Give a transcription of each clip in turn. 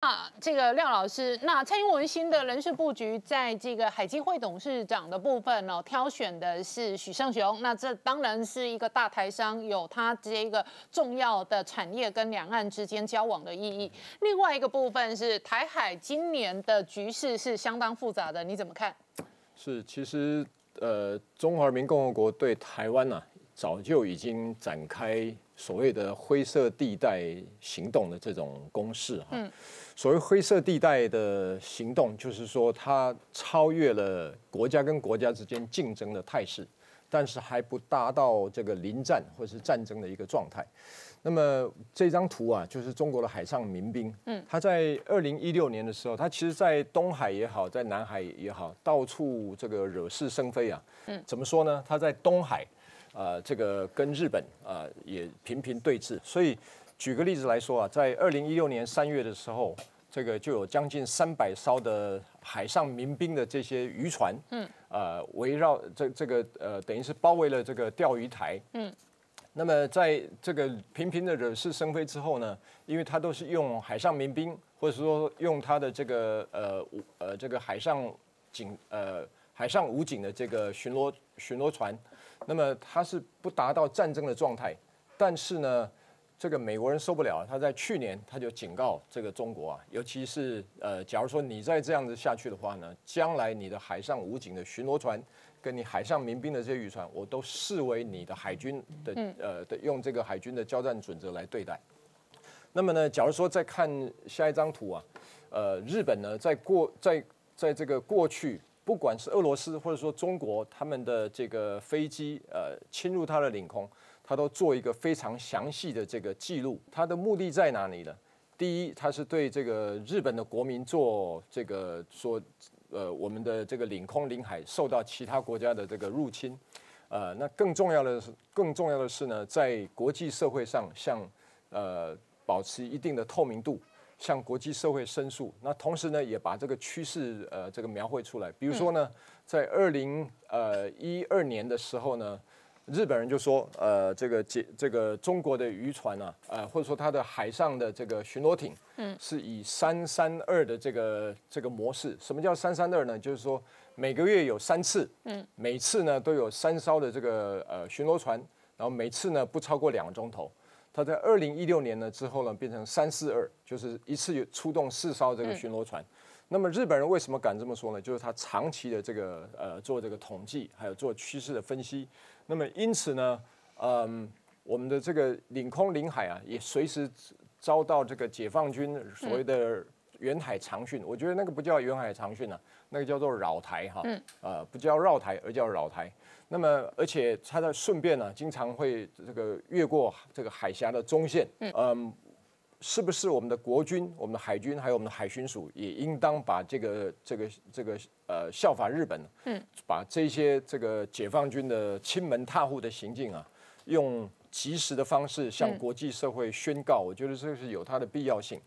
啊，这个廖老师，那蔡英文新的人事布局，在这个海基会董事长的部分呢，挑选的是许胜雄，那这当然是一个大台商，有他这个重要的产业跟两岸之间交往的意义。另外一个部分是台海今年的局势是相当复杂的，你怎么看？是，其实呃，中华人民共和国对台湾呢，早就已经展开所谓的灰色地带行动的这种公式哈。嗯。所谓灰色地带的行动，就是说它超越了国家跟国家之间竞争的态势，但是还不达到这个临战或是战争的一个状态。那么这张图啊，就是中国的海上民兵。嗯，他在二零一六年的时候，他其实，在东海也好，在南海也好，到处这个惹是生非啊。嗯，怎么说呢？他在东海，啊，这个跟日本啊也频频对峙，所以。举个例子来说啊，在二零一六年三月的时候，这个就有将近三百艘的海上民兵的这些渔船，嗯，呃，围绕这这个呃，等于是包围了这个钓鱼台，嗯，那么在这个频频的惹是生非之后呢，因为他都是用海上民兵，或者说用他的这个呃呃这个海上警呃海上武警的这个巡逻巡逻船，那么它是不达到战争的状态，但是呢。这个美国人受不了，他在去年他就警告这个中国啊，尤其是呃，假如说你再这样子下去的话呢，将来你的海上武警的巡逻船，跟你海上民兵的这些渔船，我都视为你的海军的呃的用这个海军的交战准则来对待。那么呢，假如说再看下一张图啊，呃，日本呢，在过在在这个过去，不管是俄罗斯或者说中国，他们的这个飞机呃侵入它的领空。他都做一个非常详细的这个记录，他的目的在哪里呢？第一，他是对这个日本的国民做这个说，呃，我们的这个领空领海受到其他国家的这个入侵，呃，那更重要的是，更重要的是呢，在国际社会上向呃保持一定的透明度，向国际社会申诉。那同时呢，也把这个趋势呃这个描绘出来。比如说呢，在二零呃一二年的时候呢。日本人就说，呃，这个解这个中国的渔船啊，呃，或者说它的海上的这个巡逻艇，嗯，是以三三二的这个这个模式。什么叫三三二呢？就是说每个月有三次，嗯，每次呢都有三艘的这个呃巡逻船，然后每次呢不超过两个钟头。它在二零一六年呢之后呢变成三四二，就是一次有出动四艘这个巡逻船。那么日本人为什么敢这么说呢？就是他长期的这个呃做这个统计，还有做趋势的分析。那么因此呢，嗯，我们的这个领空领海啊，也随时遭到这个解放军所谓的远海长训。我觉得那个不叫远海长训啊，那个叫做绕台哈，呃，不叫绕台，而叫绕台。那么而且它的顺便呢，经常会这个越过这个海峡的中线，嗯。是不是我们的国军、我们的海军还有我们的海巡署也应当把这个、这个、这个呃效法日本，嗯，把这些这个解放军的亲门踏户的行径啊，用及时的方式向国际社会宣告？我觉得这是有它的必要性。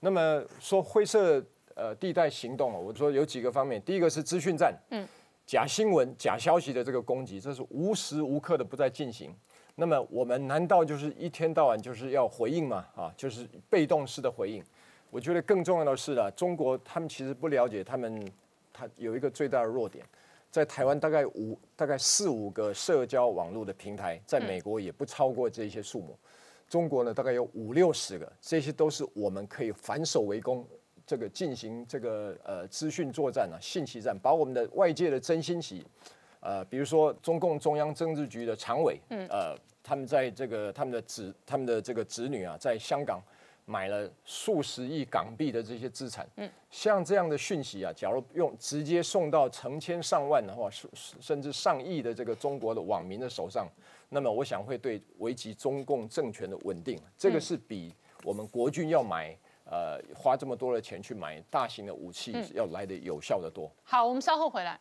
那么说灰色呃地带行动啊，我说有几个方面，第一个是资讯战，嗯，假新闻、假消息的这个攻击，这是无时无刻的不在进行。那么我们难道就是一天到晚就是要回应吗？啊，就是被动式的回应。我觉得更重要的是啊，中国他们其实不了解，他们他有一个最大的弱点，在台湾大概五大概四五个社交网络的平台，在美国也不超过这些数目。中国呢，大概有五六十个，这些都是我们可以反手为攻，这个进行这个呃资讯作战啊，信息战，把我们的外界的真心息。呃，比如说中共中央政治局的常委，嗯，呃，他们在这个他们的子他们的这个子女啊，在香港买了数十亿港币的这些资产，嗯，像这样的讯息啊，假如用直接送到成千上万的话，甚甚至上亿的这个中国的网民的手上，那么我想会对危及中共政权的稳定，这个是比我们国军要买呃花这么多的钱去买大型的武器要来的有效的多。好，我们稍后回来。